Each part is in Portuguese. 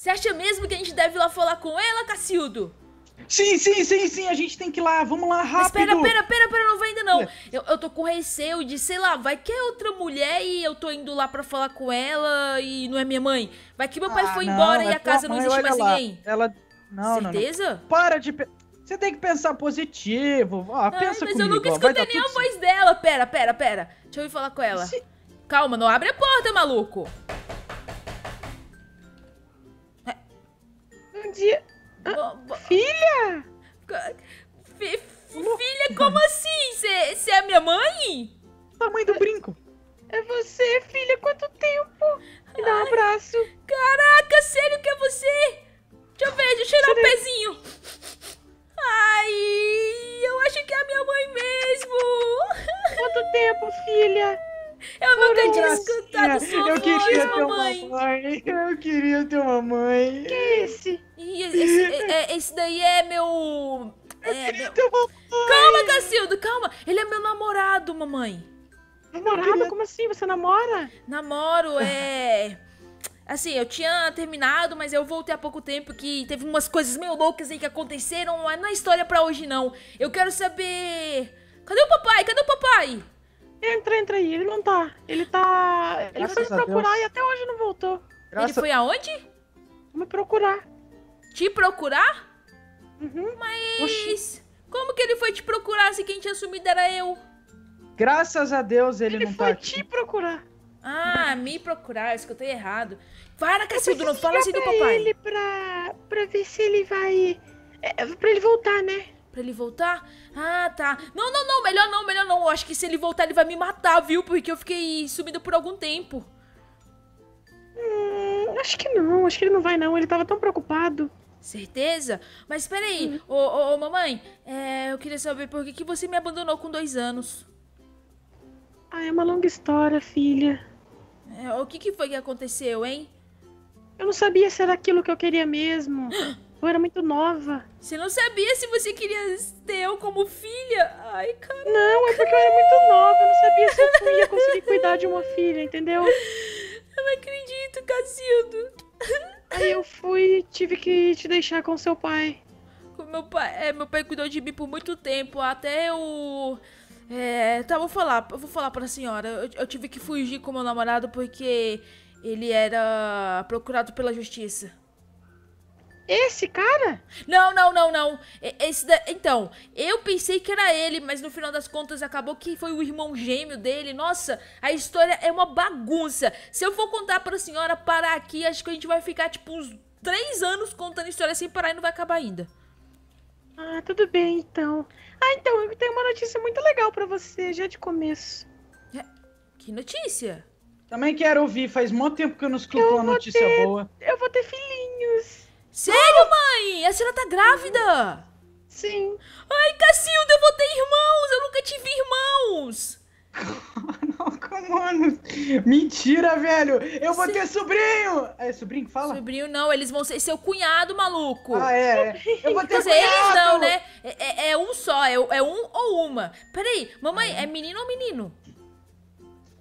Você acha mesmo que a gente deve ir lá falar com ela, Cacildo? Sim, sim, sim, sim, a gente tem que ir lá, vamos lá, rápido. Mas pera, pera, pera, pera, não vai ainda não. Eu, eu tô com receio de, sei lá, vai que é outra mulher e eu tô indo lá pra falar com ela e não é minha mãe. Vai que meu pai Ah, foi não, embora e é a casa não mãe, existe olha mais lá. ninguém. Ela. Não, não, não. Certeza? Para de. Você tem que pensar positivo. Ai, pensa mas comigo. eu nunca escutei nem a voz dela. Pera, pera, pera. Deixa eu ir falar com ela. Se- Calma, não abre a porta, maluco. Bom dia. Bo- bo- Filha! Fi- filha, como assim? Você é minha mãe? Tamanho do brinco. É você, filha? Quanto tempo? Me dá um abraço. Caraca, sério que é você? Deixa eu ver, deixa eu cheirar o pezinho. Ai, eu acho que é a minha mãe mesmo. Quanto tempo, filha? Eu nunca tinha escutado sua eu voz, queria ter uma mamãe. mãe. Eu queria ter uma mãe. Que é esse? E esse, é- é- esse daí é meu... É, meu... Ter uma mãe. Calma, Cacildo, calma. Ele é meu namorado, mamãe. Namorado? Como assim? Você namora? Namoro é. Assim, eu tinha terminado, mas eu voltei há pouco tempo que teve umas coisas meio loucas aí que aconteceram, mas não é história pra hoje não. Eu quero saber. Cadê o papai? Cadê o papai? Entra, entra aí. Ele não tá. Ele tá. Ele Graças foi me procurar Deus. e até hoje não voltou. Graças- Ele foi aonde? Me procurar. Te procurar? Uhum. Mas. Como que ele foi te procurar se quem tinha sumido era eu? Graças a Deus ele, Ele não foi tá aqui. te procurar. Ah, me procurar, eu escutei errado. Para, Cacildo, não fala assim do papai. ele pra, pra ver se ele vai. É, pra ele voltar, né? Pra ele voltar? Ah, tá. Não, não, não, melhor não, melhor não. Eu acho que se ele voltar, ele vai me matar, viu? Porque eu fiquei sumido por algum tempo. Hum, acho que não. Acho que ele não vai, não. Ele tava tão preocupado. Certeza? Mas peraí, ô, ô, ô, mamãe, é, eu queria saber por que, que você me abandonou com dois anos. Ah, é uma longa história, filha. É, o que, que foi que aconteceu, hein? Eu não sabia se era aquilo que eu queria mesmo. Eu era muito nova. Você não sabia se você queria ter eu como filha? Ai, cara. Não, é porque eu era muito nova. Eu não sabia se eu ia conseguir cuidar de uma filha, entendeu? Eu não acredito, Cacildo. Aí eu fui e tive que te deixar com seu pai. Com Meu pai, é, meu pai cuidou de mim por muito tempo, até eu. É, tá, vou falar, eu vou falar pra senhora. Eu, eu tive que fugir com meu namorado porque ele era procurado pela justiça. Esse cara? Não, não, não, não. Esse da... Então, eu pensei que era ele, mas no final das contas acabou que foi o irmão gêmeo dele. Nossa, a história é uma bagunça. Se eu for contar pra senhora parar aqui, acho que a gente vai ficar tipo uns três anos contando história sem parar e não vai acabar ainda. Ah, tudo bem então. Ah, então, eu tenho uma notícia muito legal pra você, já de começo. Que notícia? Também quero ouvir, faz muito tempo que eu não escuto Eu uma notícia ter- boa. Eu vou ter filhinhos. Sério, mãe? A senhora tá grávida? Sim. Ai, Cacilda, eu vou ter irmãos! Eu nunca tive irmãos! Mano. Mentira, velho. Eu vou ter sobrinho. É sobrinho que fala? Sobrinho não, eles vão ser seu cunhado, maluco. Ah, é, é. Eu vou ter Quer dizer, eles não, né? É, é- é um só, é, é um ou uma. Peraí, mamãe, é menino ou menino?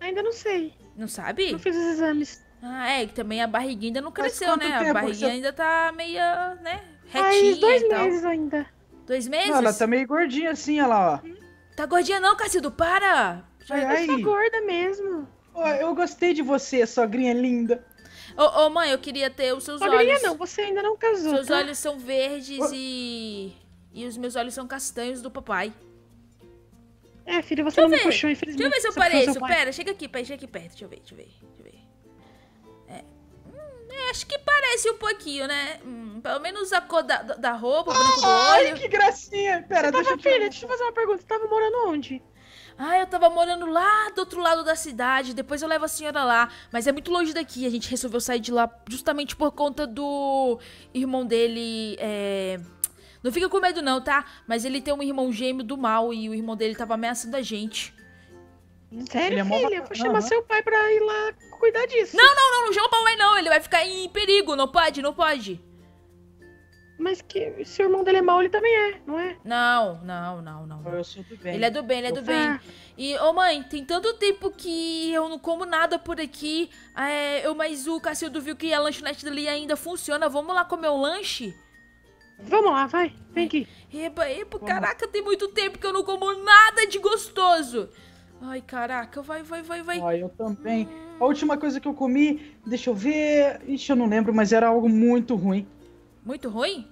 Ainda não sei. Não sabe? Não fiz os exames. Ah, é, que também a barriguinha ainda não cresceu, né? A tempo barriguinha que você- ainda tá meia, né? Retinha Faz dois e tal. meses ainda. Dois meses? Não, ela tá meio gordinha assim, olha lá, ó. Tá gordinha não, Cacildo, para! Ai, Eu ai. sou gorda mesmo. Ó, eu gostei de você, sogrinha linda. Ô, ô, mãe, eu queria ter os seus Sogrinha olhos. não, você ainda não casou. Seus tá? olhos são verdes e... E os meus olhos são castanhos do papai. É, filha, você Deixa não me puxou, infelizmente. Deixa eu ver se eu pareço. pai. Pera, chega aqui, pera, chega aqui perto. Deixa eu ver, deixa eu ver, deixa eu ver. É. Hum, é, acho que parece um pouquinho, né? Hum, pelo menos a cor da, da roupa, o branco do Ai, olho. que gracinha. Pera, deixa eu Tava, te filha, deixa eu fazer uma pergunta. Você tava morando onde? Ah, eu tava morando lá do outro lado da cidade. Depois eu levo a senhora lá. Mas é muito longe daqui. A gente resolveu sair de lá justamente por conta do irmão dele. É... Não fica com medo, não, tá? Mas ele tem um irmão gêmeo do mal e o irmão dele tava ameaçando a gente. Sério, Ele é filha? Eu vou chamar Aham. seu pai pra ir lá cuidar disso. Não, não, não, não chama o papai, não. Ele vai ficar em perigo. Não pode, não pode. Mas que se o irmão dele é mau, ele também é, não é? Não, não, não, não. Eu sou do bem. Ele é do bem, ele é do Eu- bem. E, ô mãe, tem tanto tempo que eu não como nada por aqui. É, eu, mas o Cacildo viu que a lanchonete dali ainda funciona. Vamos lá comer um lanche? vamos lá, vai. Vem aqui. Eba, eba, caraca, tem muito tempo que eu não como nada de gostoso. Ai, caraca, vai, vai, vai, vai. Ah, eu também. A última coisa que eu comi, deixa eu ver. Ixi, eu não lembro, mas era algo muito ruim. Muito ruim?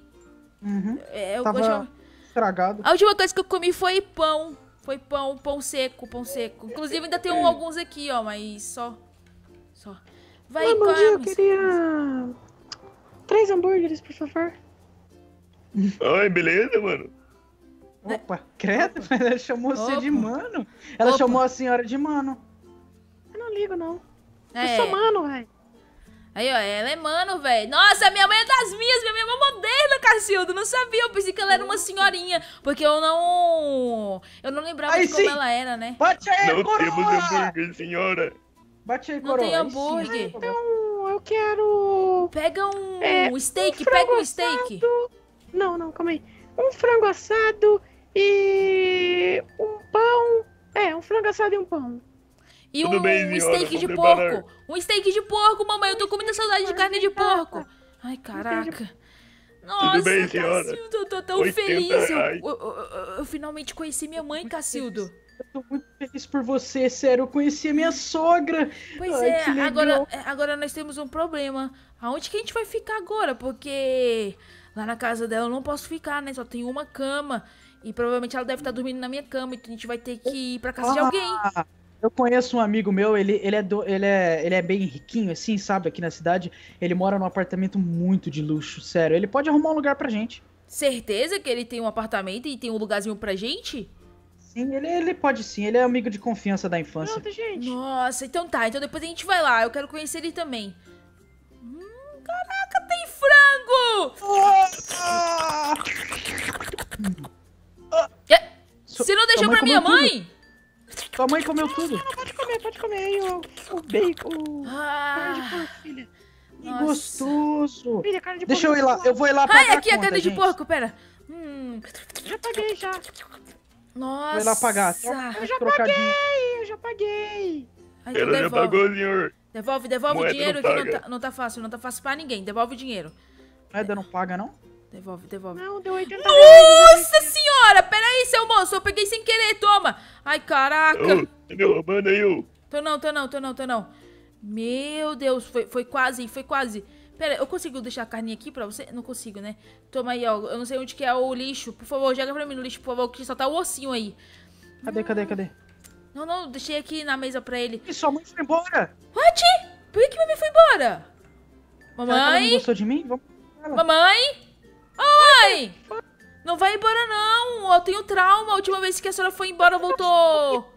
Uhum. É, eu Tava achava- estragado. A última coisa que eu comi foi pão. Foi pão, pão seco, pão seco. Inclusive ainda tem um- alguns aqui, ó, mas só. Só. Vai, Ah, bom dia, eu queria. Três hambúrgueres, por favor. Ai, beleza, mano? Opa, credo, mas ela chamou você de mano. Ela Opa. chamou a senhora de mano. Eu não ligo, não. É. Eu sou mano, velho. Aí, ó, ela é mano, velho. Nossa, minha mãe é das minhas, minha mãe é uma moderna, Cacildo. Não sabia, eu pensei que ela era uma senhorinha. Porque eu não. Eu não lembrava Aí de como sim. ela era, né? Bate aí, Não coroa! temos hambúrguer, senhora. Bate aí, Não coroa. tem Aí sim, hambúrguer. coroa. Então, eu quero. Pega um É, steak, um pega um steak. assado. Não, não, calma aí. Um frango assado e. um pão. É, um frango assado e um pão. E Tudo um, bem, um steak de preparar. porco. Um steak de porco, mamãe. Eu tô com muita saudade de carne de porco. Ai, caraca. Nossa, bem, senhora? Cacildo, eu tô tão 80 feliz. Eu, eu- eu- eu finalmente conheci minha mãe, Cacildo. Eu tô muito feliz por você, sério. Eu conheci a minha sogra. Pois Ai, é, agora, é, agora nós temos um problema. Aonde que a gente vai ficar agora? Porque lá na casa dela eu não posso ficar, né? Só tem uma cama. E provavelmente ela deve estar dormindo na minha cama. Então a gente vai ter que ir pra casa de alguém. Ah, eu conheço um amigo meu, ele, ele, é do, ele, é, ele é bem riquinho, assim, sabe, aqui na cidade. Ele mora num apartamento muito de luxo, sério. Ele pode arrumar um lugar pra gente. Certeza que ele tem um apartamento e tem um lugarzinho pra gente? Sim, ele, ele pode sim. Ele é amigo de confiança da infância. Pronto, gente. Nossa, então tá. Então depois a gente vai lá. Eu quero conhecer ele também. Hum, caraca, tem frango! Ah! É, Você não deixou pra minha mãe? Sua mãe comeu tudo. Pode comer, pode comer aí o, o bacon. O... Carne de Ah, porco, filha. Que Nossa. gostoso. Filha, carne de Deixa eu porco. ir lá, eu vou ir lá pagar ai, aqui a conta, carne de gente. porco, pera. Hum, Já paguei, já. nossa. Vou ir lá pagar. Só Eu já paguei, eu já paguei. Ai, então Ela já devolve. pagou, senhor. Devolve, devolve o Moeda dinheiro não que não tá, não tá fácil, não tá fácil pra ninguém. Devolve o dinheiro. Moeda não paga, não? Devolve, devolve. Não, deu 80 reais. Nossa senhora! Moço, eu peguei sem querer, toma! Ai, caraca! Ô, tá me roubando aí, ô. Tô não, tô não, tô não, tô não. Meu Deus, foi, foi quase, foi quase. Pera, eu consigo deixar a carninha aqui pra você? Não consigo, né? Toma aí, ó. Eu não sei onde que é o lixo. Por favor, joga pra mim no lixo, por favor, que só tá o ossinho aí. Cadê, cadê, cadê? Não, não, deixei aqui na mesa pra ele. E sua mãe foi embora. What? Por que que mamãe foi embora? Será que ela não Mamãe? gostou de mim? Vamos. Mamãe? Ô, mãe! Não vai embora, não. Eu tenho trauma. A última vez que a senhora foi embora, voltou.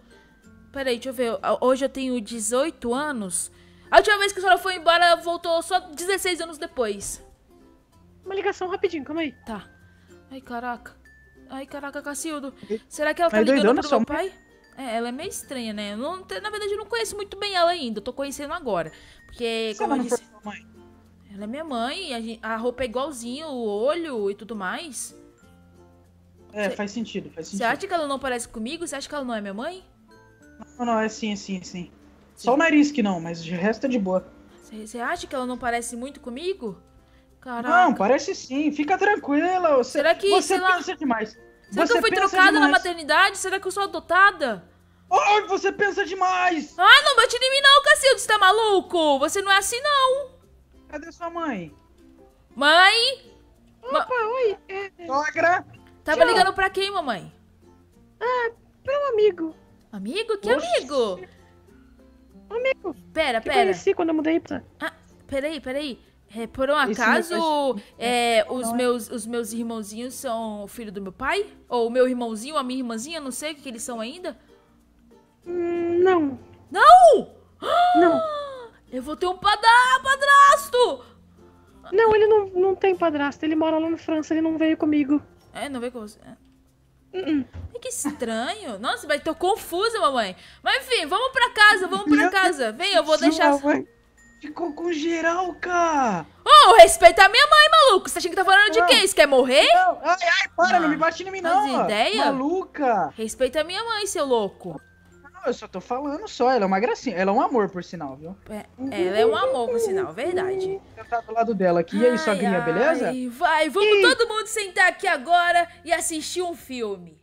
Peraí, deixa eu ver. Hoje eu tenho 18 anos. A última vez que a senhora foi embora, voltou só 16 anos depois. Uma ligação rapidinho, calma aí. Tá. Ai, caraca. Ai, caraca, Cacildo. Será que ela tá ligando doidona pro meu pai? É, ela é meio estranha, né? Eu não, na verdade, eu não conheço muito bem ela ainda. Eu tô conhecendo agora. Porque, Se como ela eu disse, mãe. ela é minha mãe. A, a roupa é igualzinho, o olho e tudo mais. É, faz sentido, faz Você sentido. acha que ela não parece comigo? Você acha que ela não é minha mãe? Não, não, é sim, é sim, é sim. Só o nariz que não, mas o resto é de boa. Você você acha que ela não parece muito comigo? Caraca. Não, parece sim. Fica tranquila. Você, Será que, você sei lá- pensa demais. Será que você eu fui trocada na demais. maternidade? Será que eu sou adotada? Ai, você pensa demais. Ai, não bate em mim não, Cacildo, você tá maluco? Você não é assim, não. Cadê sua mãe? Mãe? Opa, oi. É, Sogra. Tava ligando pra quem, mamãe? pra um amigo. Amigo? Que Oxi. amigo? Amigo. Pera, Que eu pera. conheci quando eu mudei pra... Ah, peraí, peraí. É, por um Esse acaso, é, os, é- meus, os meus irmãozinhos são o filho do meu pai? Ou o meu irmãozinho, a minha irmãzinha, não sei o que, eles são ainda? Hum, não. Não! Não. Eu vou ter um padrasto! Não, ele não, não tem padrasto. Ele mora lá na França, ele não veio comigo. É, não veio com você. Uh -uh. Que estranho. Nossa, vai tô confusa, mamãe. Mas enfim, vamos pra casa, vamos pra casa. Vem, eu vou deixar. Sua mãe. Ficou com geral, cara. Ô, respeita a minha mãe, maluco. Você achando que tá falando de quem? Você quer morrer? Não, ai, ai, para, não, Não. me bate em mim, Faz não. ó. ideia? Maluca. Respeita a minha mãe, seu louco. Eu só tô falando só. Ela é uma gracinha. Ela é um amor, por sinal, viu? É, ela é um amor, por sinal, verdade. Sentar do lado dela aqui. E aí, sogrinha, ai, beleza? Vai, vamos todo mundo sentar aqui agora e assistir um filme.